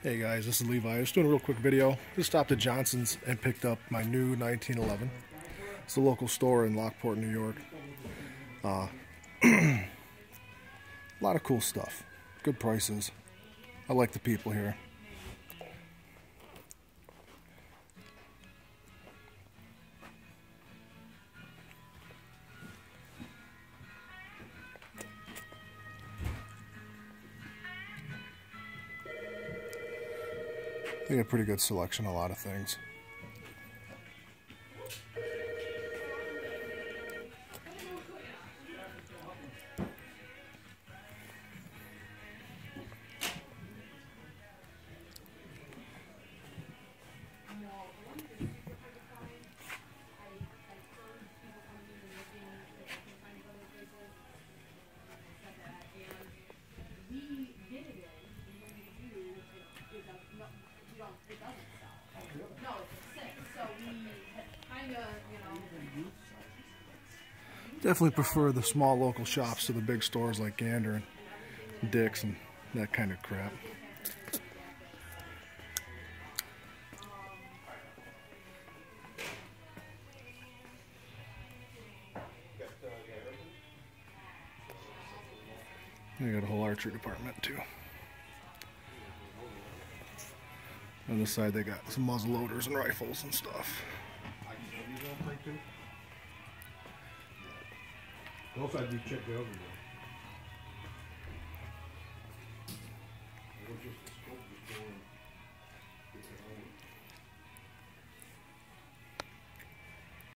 Hey guys, this is Levi. Just doing a real quick video. Just stopped at Johnson's and picked up my new 1911. It's a local store in Lockport, New York. Uh, a lot of cool stuff. Good prices. I like the people here. They got a pretty good selection, a lot of things. Definitely prefer the small local shops to the big stores like Gander and Dick's and that kind of crap. They got a whole archery department too. On this side they got some muzzle loaders and rifles and stuff. Also, I do check the other one.